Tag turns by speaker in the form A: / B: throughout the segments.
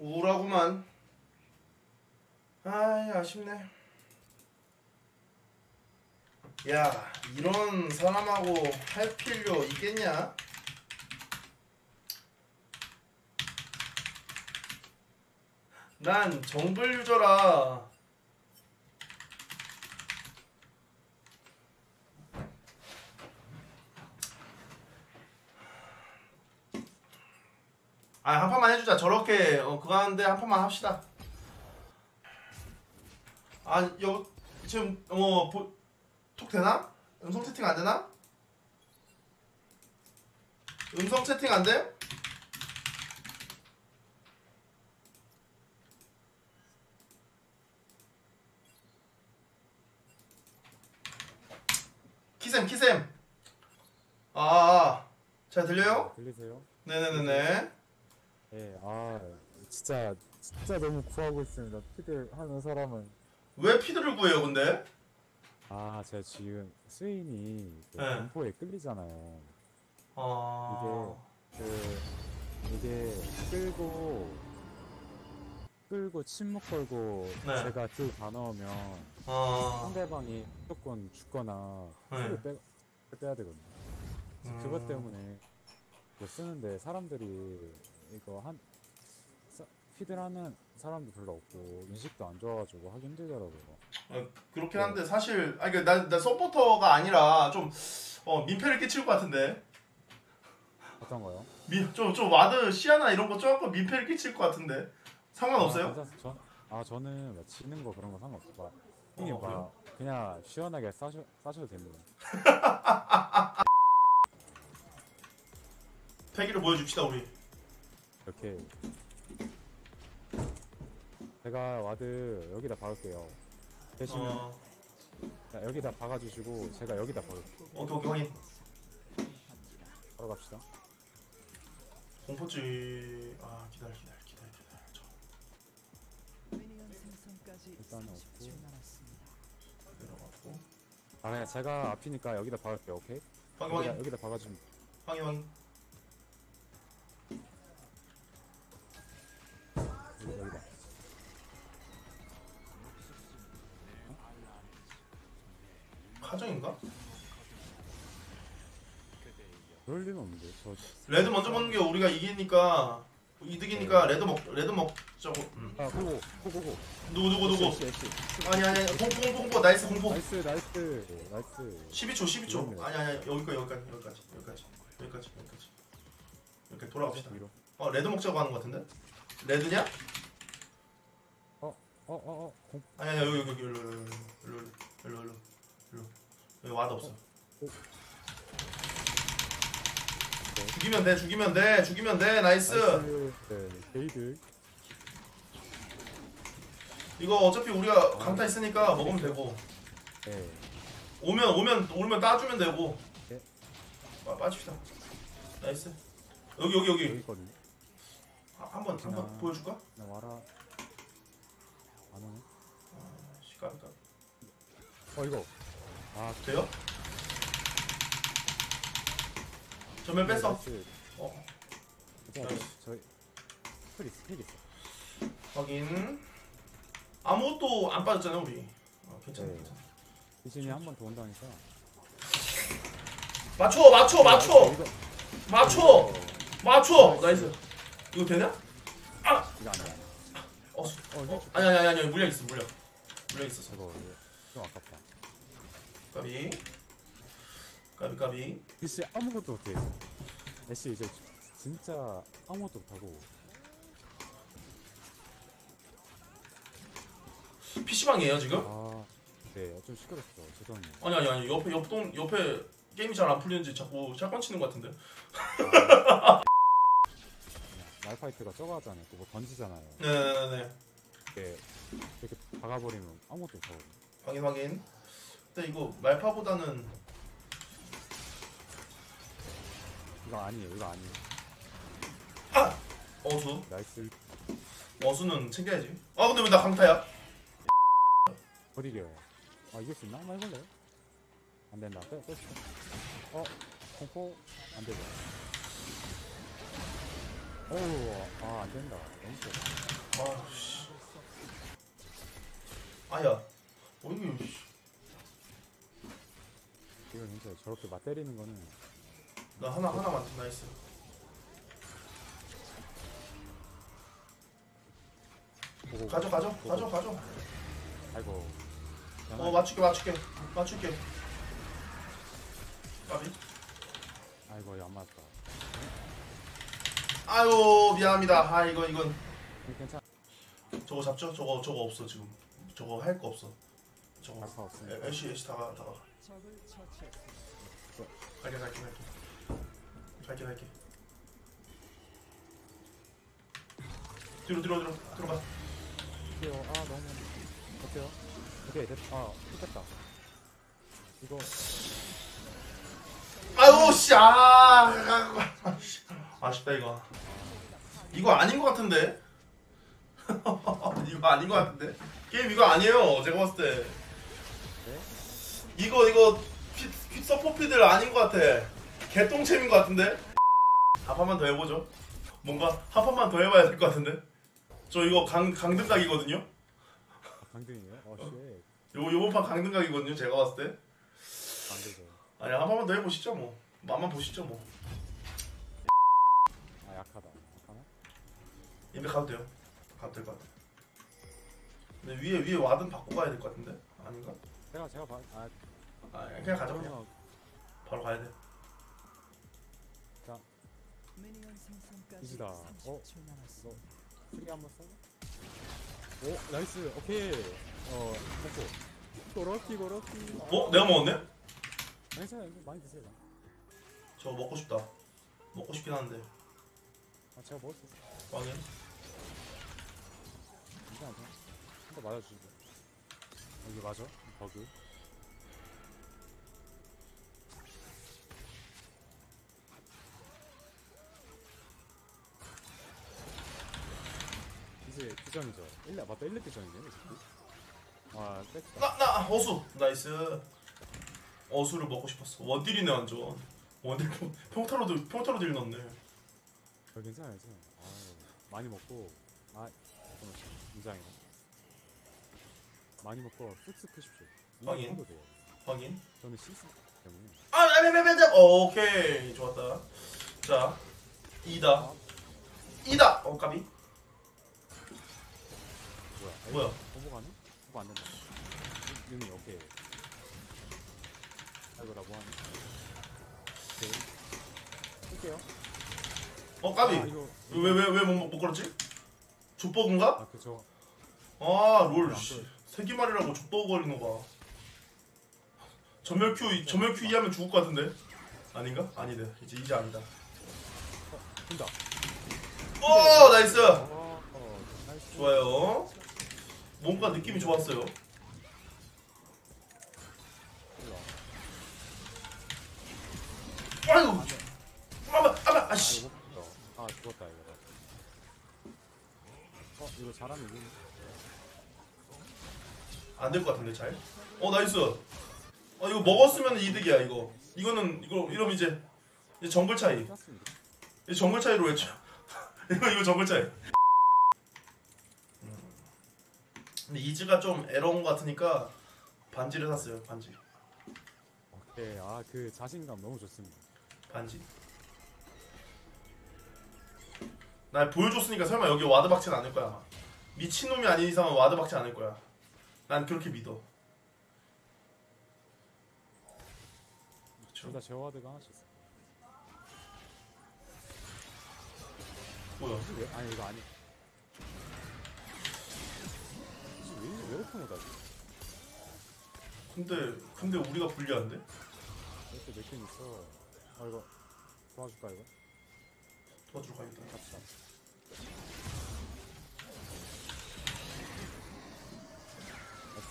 A: 아쉽구만. 아이 아쉽네. 야 이런 사람하고 할 필요 있겠냐? 난 정글 유저라 아 한 판만 해주자 저렇게 어, 그거 하는데 한 판만 합시다 아 여 지금 어톡 되나? 음성 채팅 안 되나? 음성 채팅 안 돼? 키셈 키셈 아, 잘 들려요?
B: 들리세요?
A: 네네네네
B: 네, 아 진짜 진짜 너무 구하고 있습니다. 피드 하는 사람은
A: 왜 피드를 구해요 근데?
B: 아 제가 지금 스윈이 그
A: 네.
B: 공포에 끌리잖아요.
A: 아...
B: 그 이게 끌고 끌고 침묵 걸고
A: 네.
B: 제가 딜다 넣으면
A: 아...
B: 상대방이 무조건 죽거나
A: 네.
B: 킬을 빼, 빼야 되거든요. 그래서
A: 음.
B: 그것 때문에 이거 쓰는데 사람들이 이거 한 피드를 하는 사람도 별로 없고 인식도 안 좋아가지고 하기 힘들더라고요.
A: 어, 그렇긴 한데 사실 아니 그러니까 나, 나 서포터가 아니라 좀 어, 민폐를 끼칠 것 같은데
B: 어떤 거요?
A: 좀좀 ward 시야나 이런 거 조금 민폐를 끼칠 것 같은데 상관없어요?
B: 아, 괜찮- 전, 아 저는 막 지는 거 그런 거 상관없어. 막 형님
A: 어,
B: 막 그냥 시원하게 싸셔, 싸셔도 됩니다.
A: 패기를 보여줍시다 우리
B: 이렇게 제가 ward 여기다 박을게요. 대시면
A: 어,
B: 자, 여기다 박아주시고 제가 여기다 박을게요.
A: 오케이 오케이 확인
B: 바로 갑시다.
A: 공포지 아 기다려 기다려 기다려 기다려 저
C: minion 생성까지
B: 일단은
C: 30초
B: 없고.
C: 남았습니다.
A: 내려가고
B: 아 그냥 제가 앞이니까 여기다 박을게요. 오케이?
A: 확인
B: 여기다,
A: 확인
B: 여기다 박아주면
A: 확인 확인
B: 여기, 여기다.
A: 카정인가?
B: 그럴 리는 없는데 저
A: red 먼저 먹는 게 우리가 이기니까 이득이니까 red 먹 red 먹자고 음.
B: 아, go go, go go go.
A: 누구 누구 누구
B: 애쉬, 애쉬.
A: 아니 아니 아니 공포 공포 공포 나이스 공포
B: 나이스, 나이스, 나이스.
A: 12초 12초
B: 그럼요.
A: 아니 아니 여기까지 여기까지 여기까지 여기까지 여기까지 여기까지 이렇게 돌아갑시다
B: 위로.
A: 어 red 먹자고 하는 것 같은데 red냐?
B: 어, 어, 어, 공,
A: 아니 아니 여기 여기 여기 일로 일로 일로 일로 일로 일로 일로 여기 ward 없어 죽이면 돼 죽이면 돼 죽이면 돼
B: nice nice. 네, 게이드.
A: 이거 어차피 우리가 강타 있으니까 먹으면 되고
B: 네.
A: 오면 오면 오면 따주면 되고
B: 네.
A: 빠, 빠집시다 나이스 여기 여기 여기
B: 여기.
A: 아, 한번 한번
B: 아.
A: 보여줄까?
B: 나 와라. 안 오네.
A: 시간 까
B: 어, 이거. 아,
A: 돼요? 전면
B: 네,
A: 뺐어
B: 나이스.
A: 어
B: 괜찮아요. 저희 스펠 있어, 스펠 있어.
A: 확인 아무것도 안 빠졌잖아 우리 어, 괜찮아
B: 네.
A: 괜찮아
B: 대신에 한번 더 온다니까.
A: 맞춰 맞춰 맞춰
B: 이거,
A: 맞춰 맞춰 나이스 이거 되냐?
B: 이거 아니야.
A: 어, 수-
B: 어, 어힐
A: 아니 아니 아니 아니 물량 있어 물량 물량 있었어
B: 이거 이거 좀 아깝다.
A: 까비 까비 까비
B: 글쎄 아무것도 못해. 애쉬 이제 진짜 아무것도 못하고.
A: PC방이에요 지금?
B: 아, 네, 좀 시끄럽죠. 죄송해요.
A: 아니 아니 아니 옆에 옆동 옆에 게임이 잘 안 풀리는지 자꾸 샷건 치는 것 같은데
B: 말파이트가 저거 하잖아요. 그거 던지잖아요.
A: 네네네네
B: 이렇게 이렇게 박아버리면 아무것도 못하고.
A: 확인 확인 근데 이거 말파보다는
B: 이거 아니에요. 이거 아니에요. 어시 nice.
A: 어시는 챙겨야지 아 근데 왜 나 강타야?
B: 버리게요. 아 이길 수 있나? 한번 해볼래요? 안 된다. 빼, 빼. 어, 공포 안 되죠. 어우 아 안된다 너무 세
A: 아씨. 아야. 어이구 씨.
B: 이거 진짜 저렇게 맞 때리는 거는
A: 나 하나 하나만 nice.
B: 보고
A: 가져 가져 가져 가져.
B: 아이고
A: 어 맞출게 맞출게 맞출게. 까비.
B: 아이고 이거 안 맞다
A: 아유 미안합니다. 아 이건
B: 괜찮아
A: 저거 잡죠? 저거 저거 없어 지금. 저거 할 거 없어. 저거.
B: 알파 없으니까
A: 에- 애쉬 애쉬 다가 다가. 갈게 갈게 갈게. 갈게 갈게. 뒤로 뒤로 뒤로 들어가.
B: 어때요 아 너무 어때요 오케이 됐다 아 됐다 이거
A: 아유 씨 아. 아, 씨. 아쉽다 이거. 이거 아닌 것 같은데. 이거 아닌 것 같은데. 게임 이거 아니에요. 제가 봤을 때.
B: 네?
A: 이거 이거 퀴, 퀴 서포피들 아닌 것 같아. 개똥챔인 것 같은데. 한 판만 더 해보죠. 뭔가 한 판만 더 해봐야 될 것 같은데. 저 이거 강 강등각이거든요.
B: 아, 강등이에요? 어쉣
A: 요 요번 판 강등각이거든요. 제가 봤을 때.
B: 강등이죠
A: 아니 한 판만 더 해보시죠 뭐. 맛만 보시죠 뭐.
B: 아 약하다 약하나?
A: 인베 가도 돼요. 가도 될 것 같아. 근데 위에 위에 와든 바꿔 가야 될 것 같은데 아닌가?
B: 제가 제가 봐 아,
A: 아 그냥 가자 그냥
B: 그러면
A: 바로 가야 돼.
B: 이지다.
C: 30초
B: 어?
C: 남았습니다.
B: 쓰리 한번 써? 오 나이스 오케이 어 먹고 고로키 고로키
A: 어? 내가 먹었네?
B: 괜찮아요 이거 많이 드세요
A: 저거 먹고 싶다. 먹고 싶긴 한데
B: 아 제가 먹을 수 있어요
A: 왕인.
B: 괜찮아 괜찮아 한번 맞아주시고 여기 맞아? 버그? 이제 규정이죠. 1렙 맞다. 1렙 규정이네 이 새끼. 아 뺐다.
A: 나 나 어시. nice. 어시를 먹고 싶었어. 원딜이네 완전. 원딜 평- 평타로도 평타로 딜 넣네.
B: 어, 괜찮아요 괜찮아요 아유, 많이 먹고. 아 인장이네 많이 먹고 쓱쓱 크십시오
A: 확인.
B: 이거 돼요
A: 확인.
B: 저는 CS 때문에
A: 아, 아베베베베 오케이 좋았다. 자 이다 이다. 어 까비.
B: 뭐야 에이,
A: 뭐야?
B: 호보 가네? 호보 안 된다 유미 오케이 아이고라고 하네 오케이 쓸게요
A: 어 까비.
B: 아 이거
A: 왜 왜 왜못 못 걸었지? 족버그인가?
B: 아 그쵸
A: 아, 롤,
B: 안
A: 씨.
B: 보여.
A: 세기말이라고 족보고 거리는 거 봐. 점멸 Q, 점멸 Q 이하면 죽을 것 같은데? 아닌가? 아니네. 이제, 이제 아니다.
B: 된다
A: 오, nice!
B: 어, 어, nice
A: 좋아요. 뭔가 느낌이 좋았어요. 아이고! 아마, 아마,
B: 아
A: 아씨.
B: 봤다. 아 죽었다 이거 어 이거 잘하면 이기네
A: 안 될 것 같은데, 잘? 어, nice. 어, 이거 먹었으면 이득이야, 이거. 이거는, 이거, 이러면 이제, 이제 정글 차이. 이제 정글 차이로 했죠. 이거, 이거 정글 차이. 음. 근데 이즈가 좀 에러온 것 같으니까 반지를 샀어요, 반지.
B: 오케이 아그 자신감 너무 좋습니다
A: 반지. 날 보여줬으니까 설마 여기 ward 박지는 않을 거야. 미친놈이 아닌 이상은 ward 박지 않을 거야. 난 그렇게 믿어. 그쵸?
B: 둘다 제어ward가 하나씩 있어
A: 뭐야?
B: 왜? 아니 이거 아니 왜, 왜 이렇게 못하지?
A: 근데 근데 우리가 불리한데?
B: 이렇게 몇개 있어 아 이거 도와줄까 이거?
A: 도와주러 가겠다.
B: 아,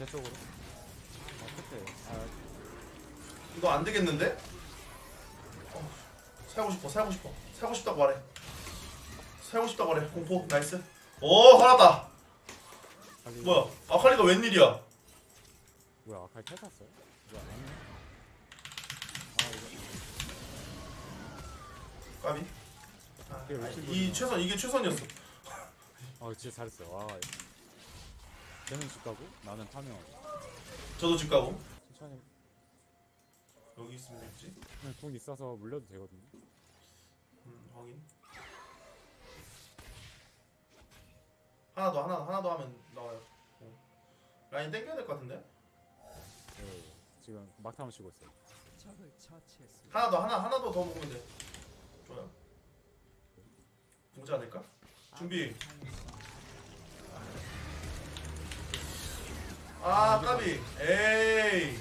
B: 제 쪽으로 아아
A: 이거 안 되겠는데? 어, 살고 싶어, 살고 싶어, 살고 싶다고 말해. 살고 싶다고 말해. 공포 nice. 오 살았다.
B: 아니,
A: 뭐야? 아칼리가 웬일이야?
B: 뭐야 아까 탈탔어요? 뭐야 아니 아 이거
A: 까비. 아,
B: 이게 욕심
A: 이. 최선 이게 최선이었어.
B: 아 진짜 잘했어요. 와. 걔는 집 가고 나는 타면
A: 저도 집 가고
B: 천천히
A: 여기 있으면 됐지.
B: 그냥 궁 있어서 물려도 되거든요.
A: 음, 확인. 하나 더 하나 하나 더 하면 나와요. 어. 라인 땡겨야 될 것 같은데?
B: 네, 지금 막타만 치고 있어요.
C: 적을 처치했습니다.
A: 하나 더 하나 하나 더 더 먹으면 돼. 좋아요. 공지 않을까? 준비. 아 까비. 에이.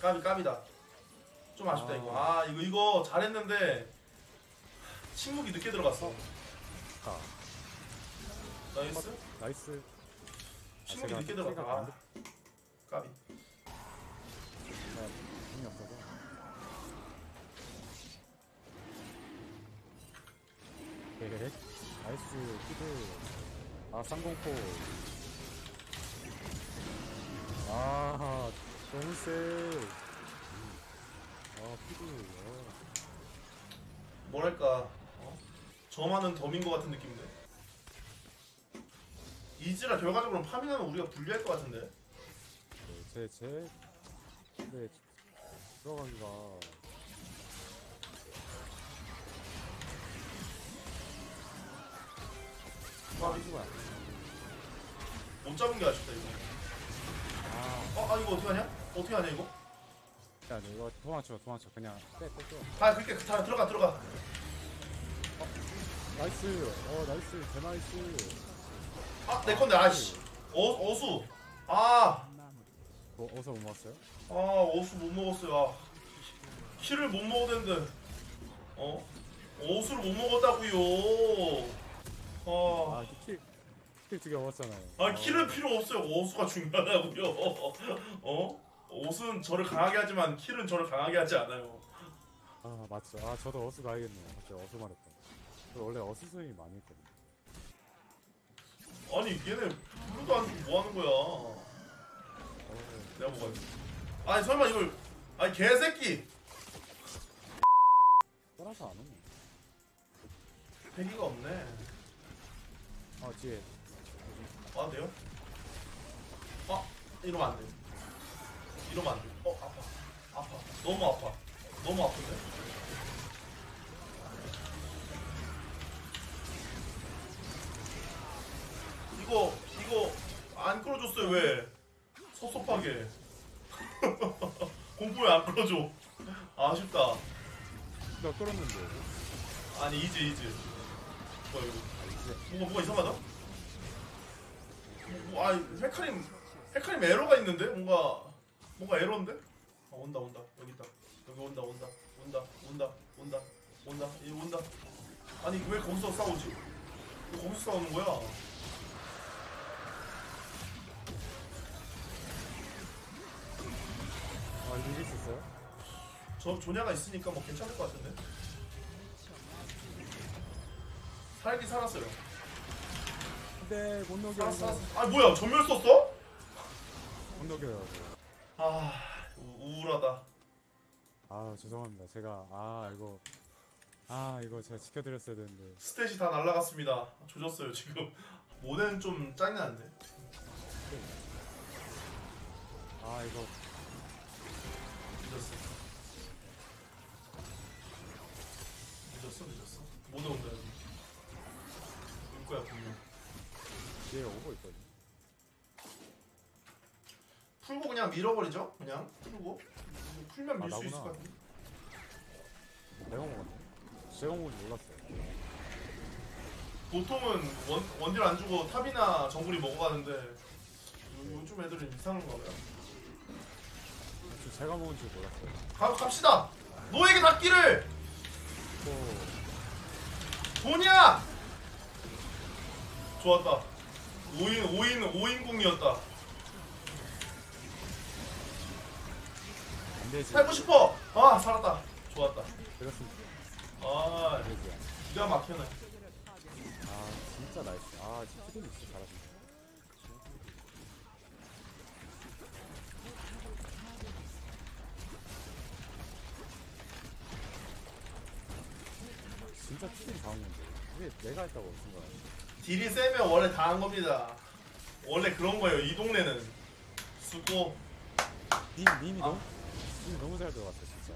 A: 까비 까비다. 좀 아쉽다 이거. 아 이거 이거 잘했는데 침묵이 늦게 들어갔어.
B: 자, nice. nice.
A: 침묵이
B: 제가
A: 늦게 들어갔다.
B: 안
A: 아, 까비.
B: 나 궁이 없어서. 네, nice 피들. 아 쌍공포. 아 너무 세. 아. 어.
A: 뭐랄까 어? 저만은 덤인 것 같은 느낌인데 이즈라 결과적으로 파밍하면 우리가 불리할 것 같은데
B: 네, 제, 제, 네, 들어가기가.
A: 아,
B: 이거야.
A: 못 잡은 게 아쉽다 이거
B: 아,
A: 어? 아 이거 어떻게 하냐? 어떻게 하냐 이거?
B: 야, 너 이거 도망쳐, 도망쳐. 그냥 빼, 빼, 빼.
A: 아 그렇게 다 들어가 들어가
B: nice, 어, nice, 개 nice.
A: 아 내 건데 아씨 어, 어시 아.
B: 뭐, 어시 못 먹었어요?
A: 아 어시 못 먹었어요 아. kill을 못 먹었는데 어? 어시를 못 먹었다고요 아,
B: 아, kill, kill 두 개 먹었잖아요.
A: 아 kill은 필요 없어요 어시가 중요하다고요 어? 옷은 저를 강하게 하지만 킬은 저를 강하게 하지 않아요
B: 아, 맞죠. 아, 저도 어수 가야겠네요. 갑자기 어수 말했다. 저 원래 어수 수익이 많이 했거든요.
A: 아니 얘네 블루도 안 주고 뭐 하는 거야
B: 어,
A: 내가 뭐가 있어 아니 설마 이걸 아니 개새끼
B: 떠나서 안 오네.
A: 패기가 없네
B: 아, 뒤에.
A: 아 돼요? 아 이러면 안돼. 이러면 안돼. 어 아파. 아파. 너무 아파. 너무 아픈데? 이거 이거 안 끌어줬어요 왜? 섭섭하게. 공포에 안 끌어줘. 아쉽다.
B: 나 끌었는데.
A: 아니 이즈 이즈. 뭐야 이거. 뭐가 뭐가 이상하다? 뭐, 아 헤카림 헤카림 에러가 있는데 뭔가 뭔가 에러인데? 아 온다 온다 여기 있다 여기 온다 온다 온다 온다 온다 온다 이 온다 아니 왜 거기서 싸우지? 왜 거기서 싸우는 거야?
B: 아, 이길 수 있어요?
A: 저 조냐가 있으니까 뭐 괜찮을 것 같은데? 살기 살았어요.
B: 근데 못 녹여.
A: 살았어. 아 뭐야 전멸 썼어?
B: 못 녹여요.
A: 아 우- 우울하다.
B: 아, 죄송합니다. 제가, 아, 이거. 아, 이거 제가 지켜드렸어야 되는데.
A: 스탯이 다 날라갔습니다. 조졌어요 지금. 모델은 좀 짜증나는데.
B: 아, 이거.
A: 늦었어. 늦었어 늦었어. 모데 온다 여기. 올 거야 분명.
B: 뒤에 오고 있거든요.
A: 풀고 그냥 밀어버리죠. 그냥 풀고. 풀면 밀
B: 아,
A: 수 있을 것
B: 나구나.
A: 같은데.
B: 내가 먹었네. 제가 먹은 줄 몰랐어요.
A: 보통은 원, 원딜 안 주고 top이나 정글이 먹어가는데 요, 요즘 애들은 이상한가 봐요.
B: 저 제가 먹은 줄 몰랐어요.
A: 가, 갑시다! 너에게 닿기를!
B: 또,
A: 돈이야! 좋았다. 5인, 5인, 5인 궁이었다.
B: 안 되지.
A: 살고 싶어! 아, 살았다. 좋았다.
B: 그렇습니다.
A: 아. 기가 막히네.
B: 아, 진짜 nice. 아, 진짜 피디님 진짜 잘하신다. 진짜 피디님 잘하는데. 그게 내가 했다고 거야
A: deal이 세면 원래 다 한 겁니다. 원래 그런 거예요. 이 동네는 수고.
B: 님, 님이
A: 아.
B: 너무 님이 너무 잘 들어갔어 진짜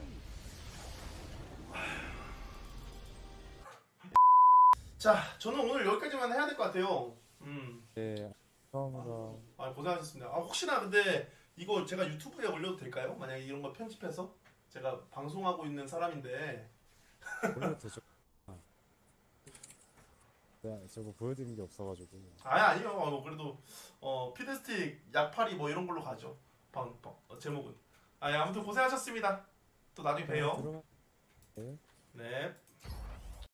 A: 자, 저는 오늘 여기까지만 해야 될 것 같아요. 음,
B: 네 감사합니다
A: 아 고생하셨습니다. 아 혹시나 근데 이거 제가 유튜브에 올려도 될까요? 만약에 이런 거 편집해서 제가 방송하고 있는 사람인데
B: 올려도 되죠 아. 네, 저거 보여드린 게 없어가지고
A: 아니 아니요. 어, 그래도 어 피드스틱 약팔이 뭐 이런 걸로 가죠. 방, 방 어, 제목은. 아 예, 아무튼 고생하셨습니다. 또 나중에 봬요.
B: 들어가 네.
A: 네.